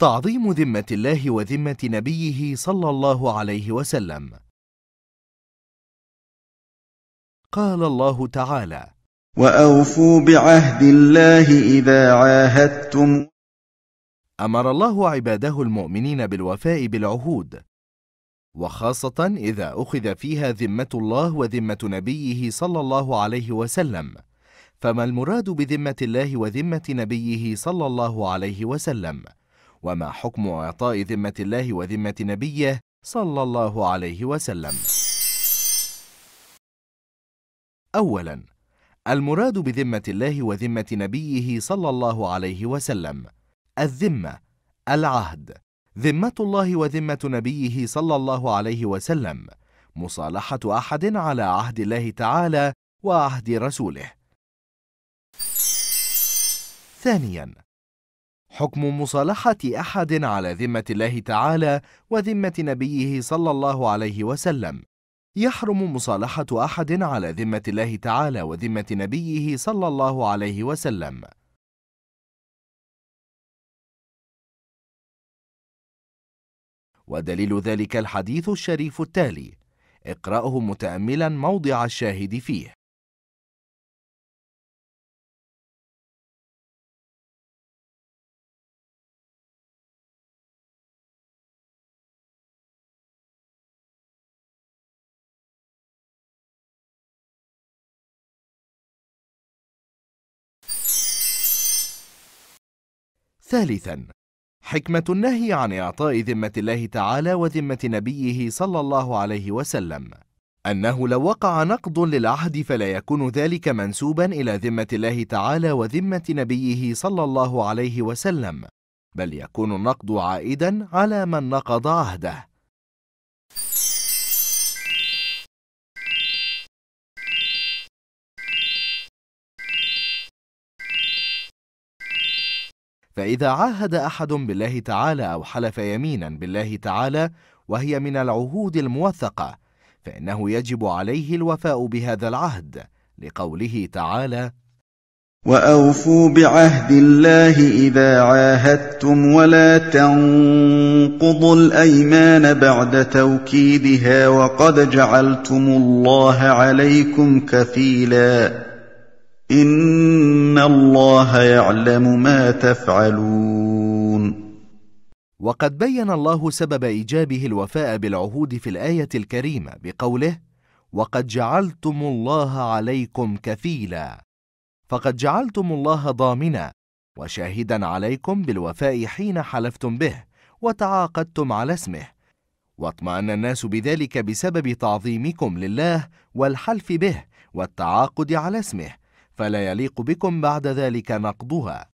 تعظيم ذمة الله وذمة نبيه صلى الله عليه وسلم. قال الله تعالى وأوفوا بعهد الله إذا عاهدتم. أمر الله عباده المؤمنين بالوفاء بالعهود وخاصة إذا أخذ فيها ذمة الله وذمة نبيه صلى الله عليه وسلم. فما المراد بذمة الله وذمة نبيه صلى الله عليه وسلم؟ وما حكم إعطاء ذمة الله وذمة نبيه صلى الله عليه وسلم. أولاً المراد بذمة الله وذمة نبيه صلى الله عليه وسلم الذمة العهد. ذمة الله وذمة نبيه صلى الله عليه وسلم مصالحة أحد على عهد الله تعالى وعهد رسوله. ثانياً حكم مصالحة أحد على ذمة الله تعالى وذمة نبيه صلى الله عليه وسلم. يحرم مصالحة أحد على ذمة الله تعالى وذمة نبيه صلى الله عليه وسلم. ودليل ذلك الحديث الشريف التالي. اقرأه متأملا موضع الشاهد فيه. ثالثا حكمة النهي عن إعطاء ذمة الله تعالى وذمة نبيه صلى الله عليه وسلم أنه لو وقع نقض للعهد فلا يكون ذلك منسوبا إلى ذمة الله تعالى وذمة نبيه صلى الله عليه وسلم بل يكون النقض عائدا على من نقض عهده. فإذا عاهد أحد بالله تعالى أو حلف يمينا بالله تعالى وهي من العهود الموثقة فإنه يجب عليه الوفاء بهذا العهد لقوله تعالى وأوفوا بعهد الله إذا عاهدتم ولا تنقضوا الأيمان بعد توكيدها وقد جعلتم الله عليكم كفيلاً. إن الله يعلم ما تفعلون وقد بين الله سبب إيجابه الوفاء بالعهود في الآية الكريمة بقوله وقد جعلتم الله عليكم كفيلا فقد جعلتم الله ضامنا وشاهدا عليكم بالوفاء حين حلفتم به وتعاقدتم على اسمه. واطمأن الناس بذلك بسبب تعظيمكم لله والحلف به والتعاقد على اسمه. فلا يليق بكم بعد ذلك نقضها.